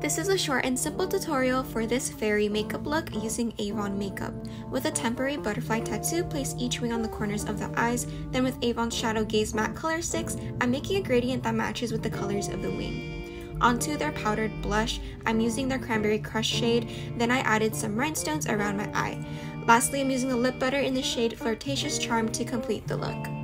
This is a short and simple tutorial for this fairy makeup look using Avon makeup. With a temporary butterfly tattoo, place each wing on the corners of the eyes, then with Avon's Shadow Gaze matte color sticks, I'm making a gradient that matches with the colors of the wing. Onto their powdered blush, I'm using their Cranberry Crush shade, then I added some rhinestones around my eye. Lastly, I'm using the lip butter in the shade Flirtatious Charm to complete the look.